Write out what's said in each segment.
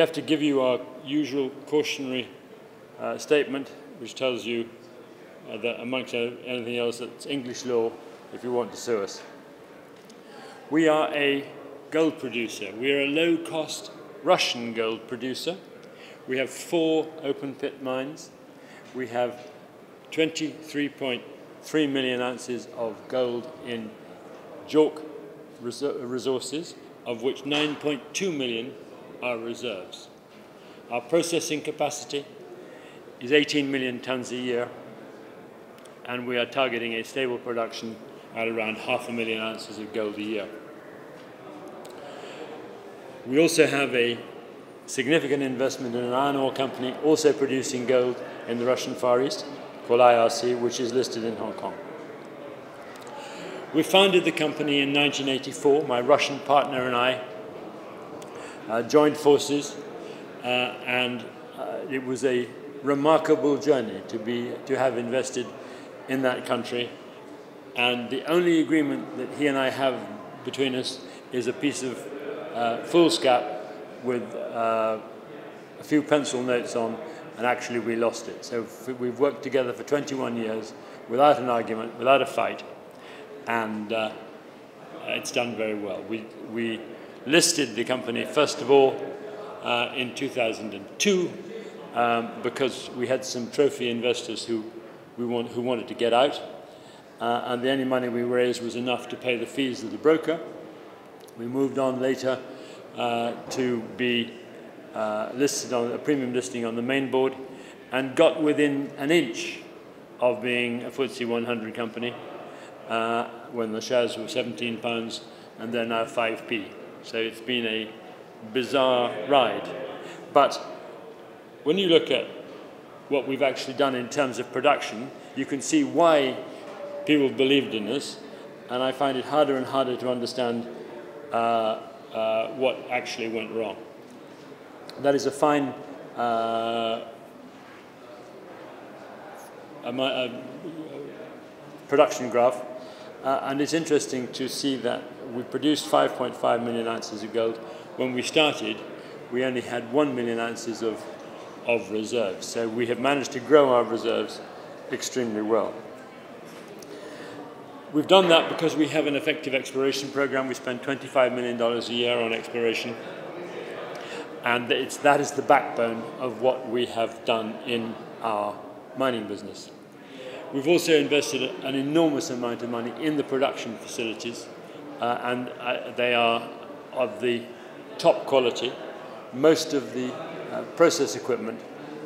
we have to give you our usual cautionary uh, statement, which tells you uh, that amongst anything else, it's English law if you want to sue us. We are a gold producer. We are a low-cost Russian gold producer. We have four open pit mines. We have 23.3 million ounces of gold in JORC resources, of which 9.2 million are reserves. Our processing capacity is 18 million tons a year, and we are targeting a stable production at around half a million ounces of gold a year. We also have a significant investment in an iron ore company also producing gold in the Russian Far East called IRC, which is listed in Hong Kong. We founded the company in 1984. My Russian partner and I joined forces, uh, and uh, it was a remarkable journey to, be, to have invested in that country. And the only agreement that he and I have between us is a piece of uh, foolscap with uh, a few pencil notes on, and actually we lost it. So we've worked together for 21 years without an argument, without a fight, and uh, it's done very well. We, we listed the company, first of all, uh, in 2002 um, because we had some trophy investors who, we want, who wanted to get out, uh, and the only money we raised was enough to pay the fees of the broker. We moved on later uh, to be uh, listed on a premium listing on the main board and got within an inch of being a FTSE 100 company uh, when the shares were 17 pounds and they're now 5p. So it's been a bizarre ride. But when you look at what we've actually done in terms of production, you can see why people believed in us, and I find it harder and harder to understand uh, uh, what actually went wrong. That is a fine uh, a, a production graph, uh, and it's interesting to see that we produced 5.5 million ounces of gold. When we started, we only had 1 million ounces of, of reserves. So we have managed to grow our reserves extremely well. We've done that because we have an effective exploration program. We spend $25 million a year on exploration. And it's, that is the backbone of what we have done in our mining business. We've also invested an enormous amount of money in the production facilities, and uh, they are of the top quality. Most of the uh, process equipment,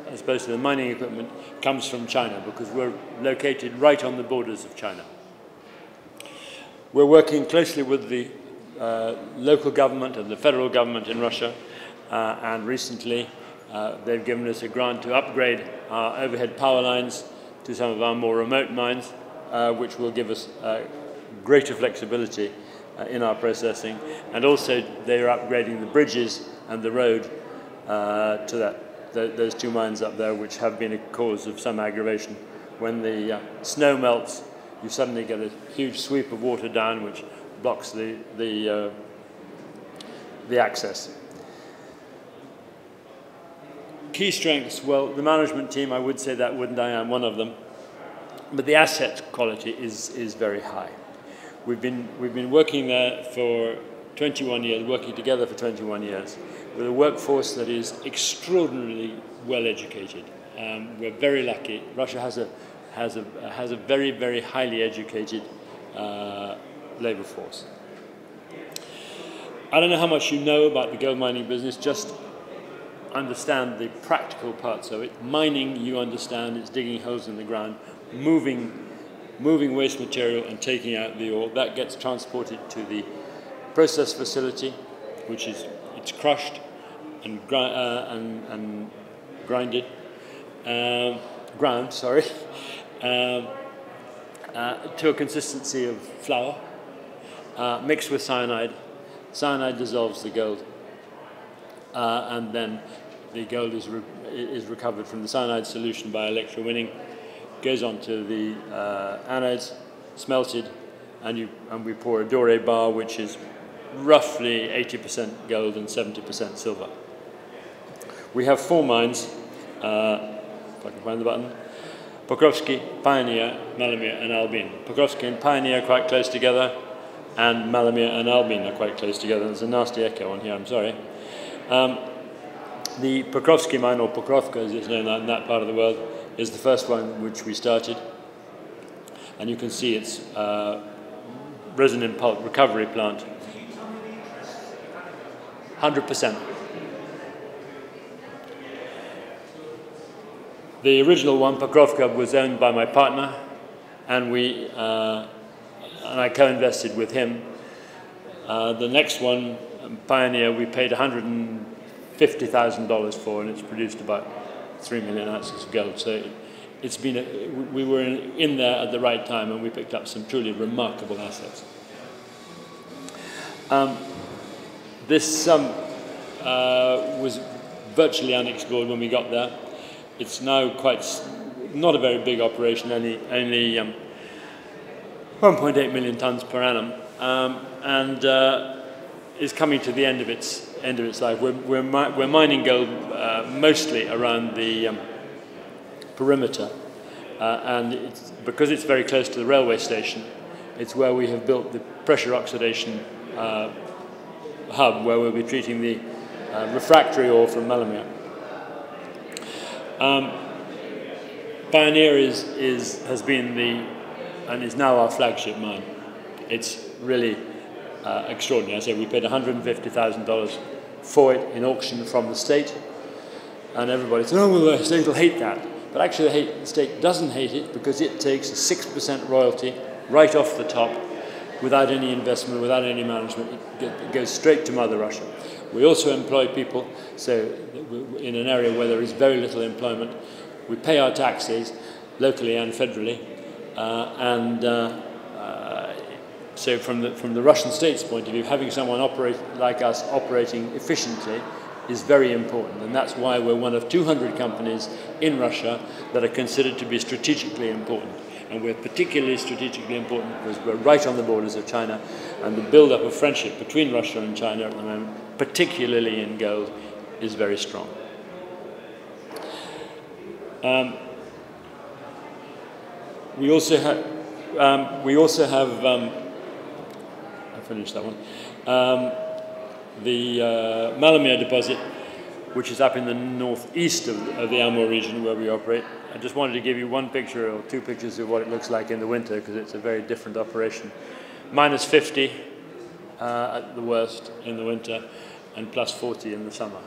as opposed to the mining equipment, comes from China because we're located right on the borders of China. We're working closely with the uh, local government and the federal government in Russia, uh, and recently uh, they've given us a grant to upgrade our overhead power lines to some of our more remote mines, uh, which will give us uh, greater flexibility uh, Uh, in our processing. And also they are upgrading the bridges and the road uh, to that, th those two mines up there, which have been a cause of some aggravation. When the uh, snow melts, you suddenly get a huge sweep of water down which blocks the, the, uh, the access. Key strengths, well, the management team, I would say that wouldn't I am one of them, but the asset quality is, is very high. We've been, we've been working there for 21 years, working together for 21 years, with a workforce that is extraordinarily well educated. Um, we're very lucky. Russia has a has a, has a very, very highly educated uh, labor force. I don't know how much you know about the gold mining business, just understand the practical parts of it. Mining, you understand, it's digging holes in the ground, moving, moving waste material and taking out the ore. That gets transported to the process facility, which is it's crushed and, uh, and, and grinded, um, ground, sorry, um, uh, to a consistency of flour, uh, mixed with cyanide. Cyanide dissolves the gold, uh, and then the gold is, re is recovered from the cyanide solution by electrowinning, goes onto the uh, anodes, smelted, and, you, and we pour a doré bar, which is roughly 80% gold and 70% silver. We have four mines, uh, if I can find the button, Pokrovsky, Pioneer, Malomir and Albyn. Pokrovsky and Pioneer are quite close together and Malomir and Albyn are quite close together. There's a nasty echo on here, I'm sorry. Um, the Pokrovsky mine, or Pokrovka as it's known in that part of the world, is the first one which we started. And you can see its uh, resin and pulp recovery plant. 100%. The original one, Pokrovka, was owned by my partner, and we uh, and I co-invested with him. Uh, the next one, Pioneer, we paid $150,000 for, and it's produced about three million ounces of gold. So it's been a, we were in, in, there at the right time, and we picked up some truly remarkable assets. Um, this um, uh, was virtually unexplored when we got there. It's now quite not a very big operation, only only um, 1.8 million tons per annum, um, and uh, is coming to the end of its end of its life. We're, we're, mi we're mining gold uh, mostly around the um, perimeter, uh, and it's, because it's very close to the railway station, it's where we have built the pressure oxidation uh, hub, where we'll be treating the uh, refractory ore from Malomir. Um, Pioneer is, is, has been the and is now our flagship mine. It's really uh, extraordinary. I say we paid $150,000 for it in auction from the state, and everybody said, oh, well, the state will hate that. But actually, the, state doesn't hate it because it takes a 6% royalty right off the top without any investment, without any management. It goes straight to Mother Russia. We also employ people, so in an area where there is very little employment, we pay our taxes locally and federally, uh, and uh, so from the, from the Russian state's point of view, having someone operate like us operating efficiently is very important. And that's why we're one of 200 companies in Russia that are considered to be strategically important. And we're particularly strategically important because we're right on the borders of China. And the build-up of friendship between Russia and China at the moment, particularly in gold, is very strong. Um, we also have, um, we also have, um, I finished that one, um, the uh, Malomir deposit, which is up in the northeast of, of the Amur region where we operate. I just wanted to give you one picture or two pictures of what it looks like in the winter because it's a very different operation. Minus 50 uh, at the worst in the winter and plus 40 in the summer.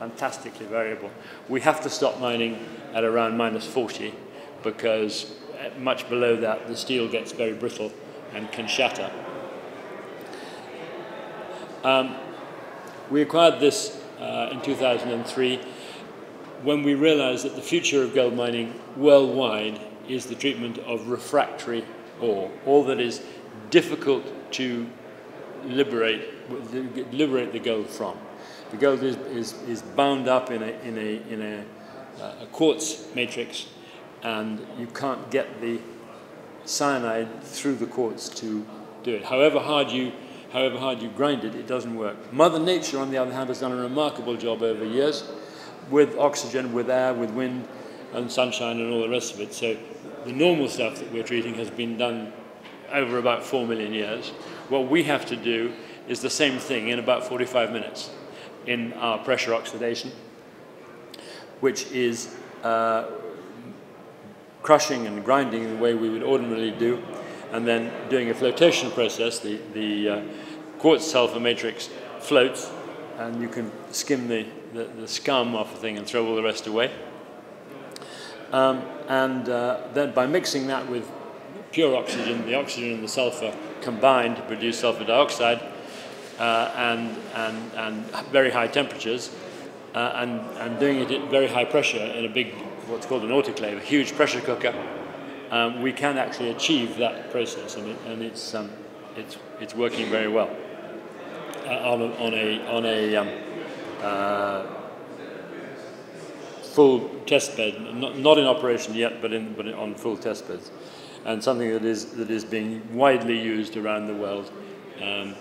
Fantastically variable. We have to stop mining at around minus 40 because much below that, the steel gets very brittle and can shatter. Um, we acquired this uh, in 2003 when we realized that the future of gold mining worldwide is the treatment of refractory ore, ore that is difficult to liberate, liberate the gold from. The gold is, is, is bound up in a, in a, in a, uh, a quartz matrix and you can't get the cyanide through the quartz to do it. However hard you, however hard you grind it, it doesn't work. Mother Nature, on the other hand, has done a remarkable job over years with oxygen, with air, with wind, and sunshine, and all the rest of it. So the normal stuff that we're treating has been done over about four million years. What we have to do is the same thing in about 45 minutes in our pressure oxidation, which is uh, crushing and grinding the way we would ordinarily do, and then doing a flotation process, the, the uh, quartz sulfur matrix floats, and you can skim the, the, the, scum off the thing and throw all the rest away. Um, and uh, then by mixing that with pure oxygen, the oxygen and the sulfur combine to produce sulfur dioxide, uh, and, and, and very high temperatures, uh, and, and doing it at very high pressure in a big what's called an autoclave, a huge pressure cooker, um, we can actually achieve that process, and, it, and it's, um, it's, it's working very well on a, on a, on a um, uh, full test bed, not, not in operation yet, but, in, but on full test beds, and something that is, that is being widely used around the world, um,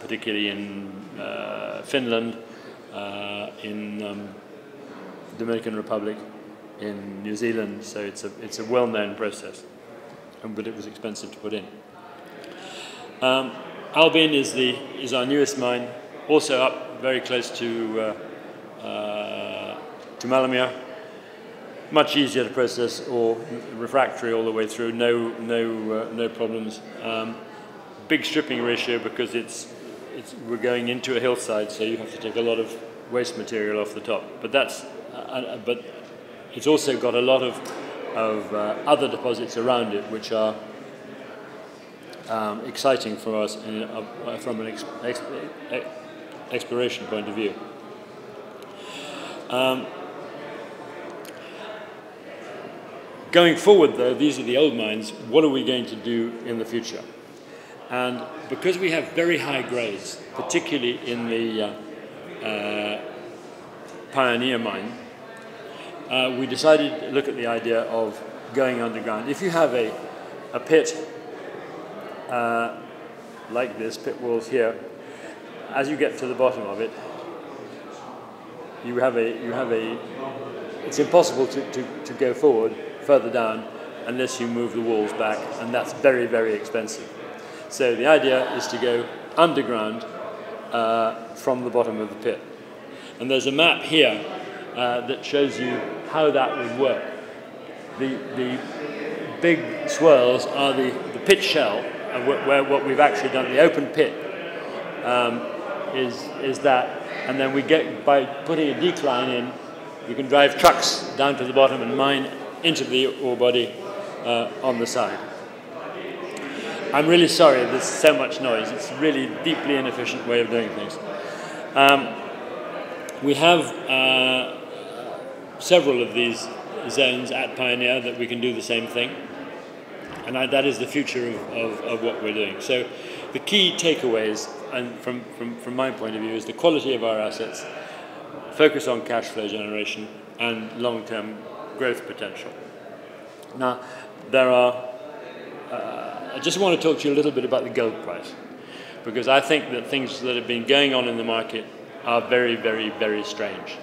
particularly in uh, Finland, uh, in um, Dominican Republic, in New Zealand, so it's a, it's a well-known process, but it was expensive to put in. Um, Albyn is, the, is our newest mine, also up very close to, uh, uh, to Malomir. Much easier to process or refractory all the way through, no, no, uh, no problems. Um, big stripping ratio because it's, it's, we're going into a hillside, so you have to take a lot of waste material off the top. But that's, uh, uh, but it's also got a lot of, of uh, other deposits around it which are um, exciting for us in, uh, from an ex ex exploration point of view. Um, going forward, though, these are the old mines. What are we going to do in the future? And because we have very high grades, particularly in the uh, uh, Pioneer mine, uh, we decided to look at the idea of going underground. If you have a, a pit uh, like this, pit walls here, as you get to the bottom of it, you have a, you have a, it's impossible to, to, to go forward further down unless you move the walls back, and that's very, very expensive. So the idea is to go underground uh, from the bottom of the pit. And there's a map here uh, that shows you how that would work. The, the big swirls are the, the pit shell, and where what we've actually done, the open pit, um, is, is that. And then we get, by putting a decline in, you can drive trucks down to the bottom and mine into the ore body uh, on the side. I'm really sorry there's so much noise. It's really deeply inefficient way of doing things. Um, we have uh, several of these zones at Pioneer that we can do the same thing. And that is the future of, of, of, what we're doing. So the key takeaways, and from, from, from my point of view, is the quality of our assets, focus on cash flow generation, and long-term growth potential. Now, there are, uh, I just want to talk to you a little bit about the gold price, because I think that things that have been going on in the market are very, very, very strange.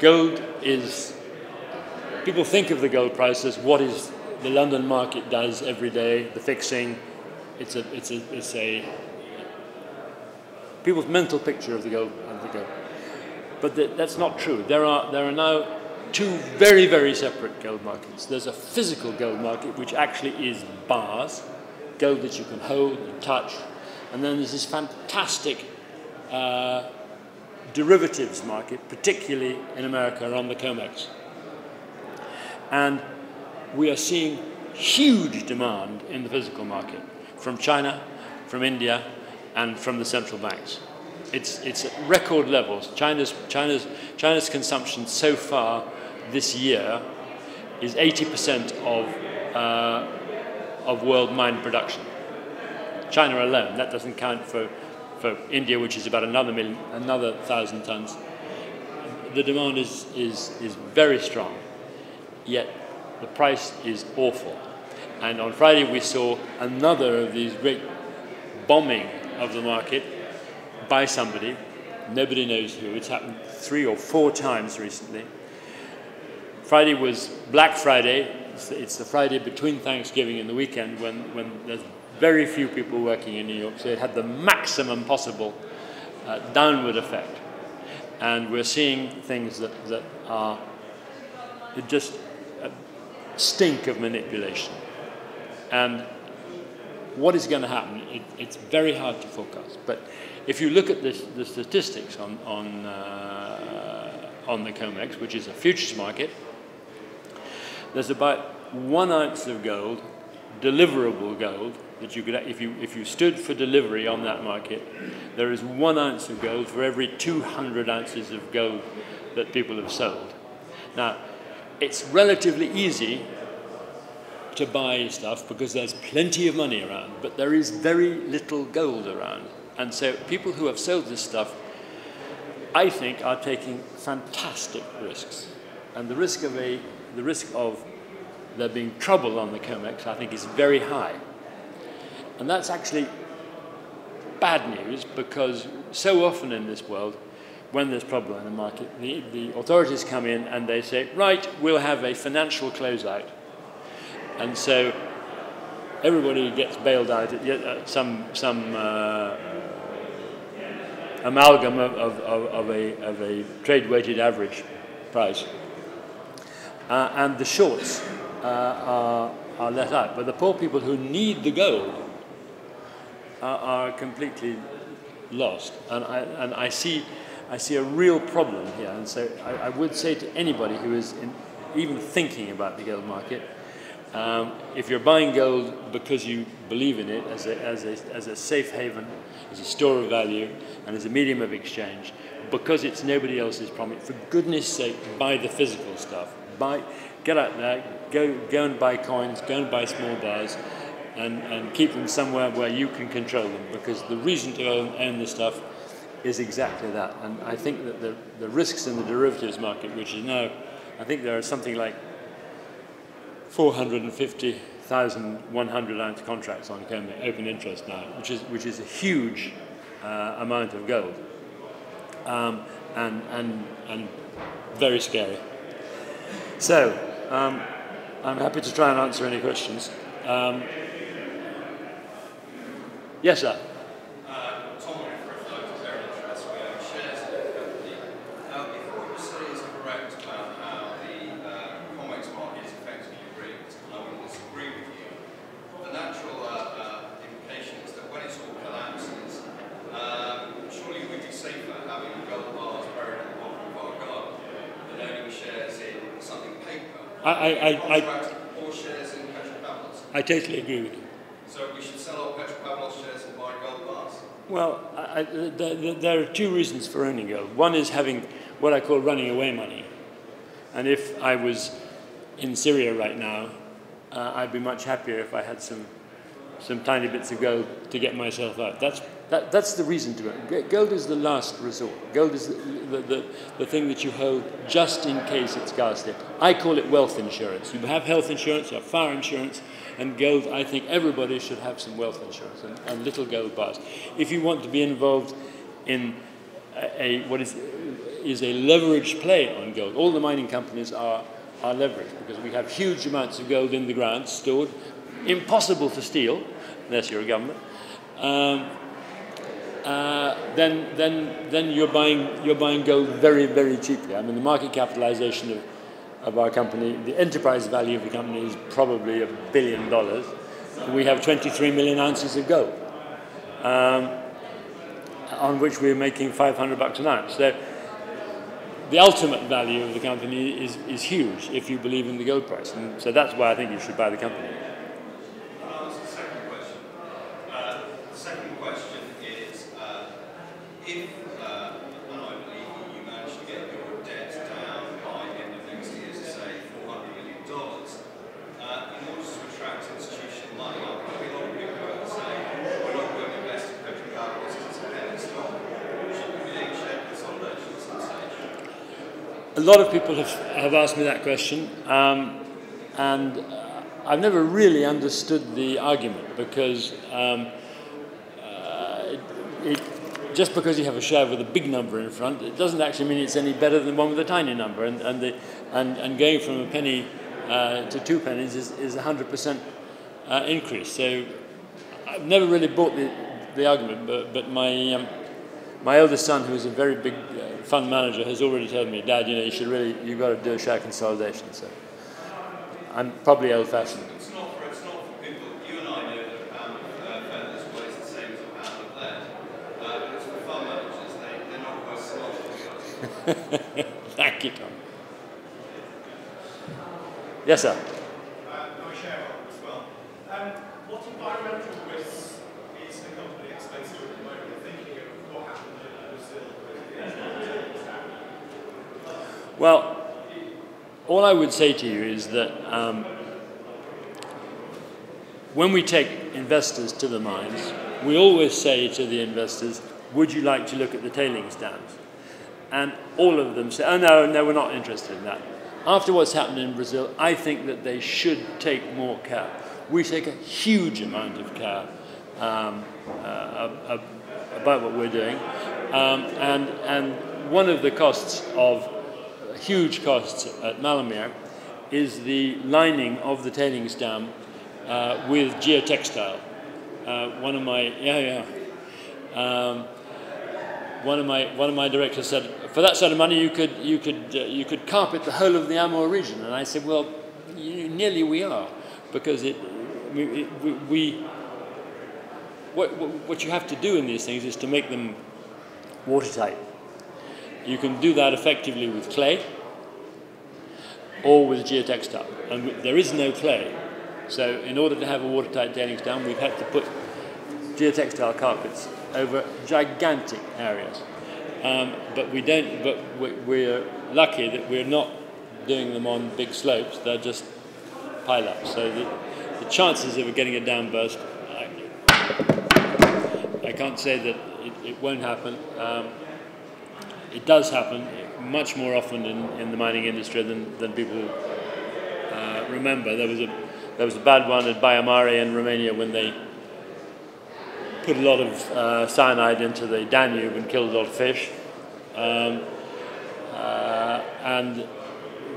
Gold is, people think of the gold price as what is the London market does every day, the fixing. It's a, it's a, it's a people's mental picture of the gold. Of the gold. But the, that's not true. There are, there are now two very, very separate gold markets. There's a physical gold market, which actually is bars, gold that you can hold and touch. And then there's this fantastic uh, derivatives market, particularly in America on the COMEX. And we are seeing huge demand in the physical market from China, from India, and from the central banks. It's, it's at record levels. China's, China's, China's consumption so far this year is 80% of, uh, of world mine production. China alone, that doesn't count for for India, which is about another million, another thousand tons, the demand is, is, is very strong, yet the price is awful. And on Friday, we saw another of these great bombing of the market by somebody. Nobody knows who. It's happened three or four times recently. Friday was Black Friday. It's the, it's the Friday between Thanksgiving and the weekend when, when there's very few people working in New York, so it had the maximum possible uh, downward effect. And we're seeing things that, that are just stink of manipulation. And what is going to happen? It, it's very hard to forecast. But if you look at this, the statistics on, on, uh, on the COMEX, which is a futures market, there's about one ounce of gold, deliverable gold, that you could, if you, if you stood for delivery on that market, there is one ounce of gold for every 200 ounces of gold that people have sold. Now, it's relatively easy to buy stuff because there's plenty of money around, but there is very little gold around. And so people who have sold this stuff, I think, are taking fantastic risks. And the risk of a, the risk of there being trouble on the COMEX, I think, is very high. And that's actually bad news because so often in this world, when there's problem in the market, the, the authorities come in and they say, right, we'll have a financial closeout. And so everybody gets bailed out at uh, some, some uh, amalgam of, of, of, a, of a trade-weighted average price. Uh, and the shorts uh, are, are let out. But the poor people who need the gold are, are completely lost. And I, and I see I see a real problem here. And so I, I would say to anybody who is in, even thinking about the gold market, um, if you're buying gold because you believe in it as a, as, a, as a safe haven, as a store of value, and as a medium of exchange, because it's nobody else's problem, for goodness sake, buy the physical stuff. Buy, get out there, go, go and buy coins, go and buy small bars, and, and keep them somewhere where you can control them, because the reason to own, own the stuff is exactly that. And I think that the, the risks in the derivatives market, which is now, I think there are something like 450,000 100 ounce contracts on open interest now, which is, which is a huge uh, amount of gold um, and, and, and very scary. So, um, I'm happy to try and answer any questions. Um, yes, sir. I, I, I, I, totally agree with you. So we should sell our Petropavlovsk shares and buy gold bars? Well, I, there, there are two reasons for owning gold. One is having what I call running away money. And if I was in Syria right now, uh, I'd be much happier if I had some, some tiny bits of gold to get myself out. That's that, that's the reason to it. Gold is the last resort. Gold is the, the, the, the, thing that you hold just in case it's ghastly. I call it wealth insurance. You have health insurance, you have fire insurance, and gold, I think everybody should have some wealth insurance and, and little gold bars. If you want to be involved in a, a what is, is a leverage play on gold, all the mining companies are, are leveraged because we have huge amounts of gold in the ground stored, impossible to steal, unless you're a government. Um, uh, then, then, then you're, buying, you're buying gold very, very cheaply. I mean, the market capitalization of, of our company, the enterprise value of the company is probably a billion dollars. We have 23 million ounces of gold, um, on which we're making 500 bucks an ounce. So the ultimate value of the company is, is huge if you believe in the gold price. And so that's why I think you should buy the company. A lot of people have, have asked me that question, um, and uh, I've never really understood the argument because um, uh, it, it, just because you have a share with a big number in front, it doesn't actually mean it's any better than one with a tiny number. And, and, the, and, and going from a penny uh, to two pennies is, is a 100% uh, increase. So I've never really bought the, the argument, but, but my, um, my eldest son, who's a very big uh, fund manager, has already told me, Dad, you know, you should really, you've got to do a share consolidation. So I'm probably old-fashioned. It's not for, it's not for people, you and I know that pound of uh, feathers weighs the same as a pound of lead. Uh, but it's for fund managers, they, they're not worth so. Thank you, Tom. Yes, sir. Uh, I'm as well. Um, what environmental risks is the company exposed to at the moment? Thinking of what happened in Brazil Well, all I would say to you is that um, when we take investors to the mines, we always say to the investors, would you like to look at the tailings dams? And all of them say, oh no, no, we're not interested in that. After what's happened in Brazil, I think that they should take more care. We take a huge amount of care um, uh, about what we're doing. Um, and, and one of the costs of huge costs at Malomir is the lining of the tailings dam uh, with geotextile. Uh, one of my yeah yeah. Um, one of my one of my directors said, for that sort of money, you could you could uh, you could carpet the whole of the Amur region. And I said, well, you, nearly we are, because it we, it, we, we what, what you have to do in these things is to make them watertight. You can do that effectively with clay or with geotextile, and there is no clay. So, in order to have a watertight tailings dam, we've had to put geotextile carpets over gigantic areas. Um, but we don't. But we're lucky that we're not doing them on big slopes. They're just pile ups. So the, the chances of getting a downburst, I, I can't say that it, it won't happen. Um, it does happen much more often in, in the mining industry than, than people uh, remember. There was a there was a bad one at Baia Mare in Romania when they put a lot of uh, cyanide into the Danube and killed a lot of fish. Um, uh, and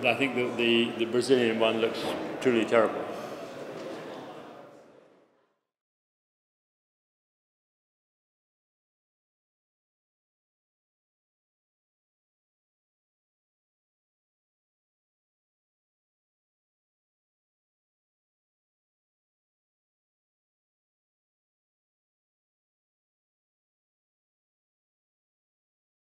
I think the, the, the Brazilian one looks truly terrible.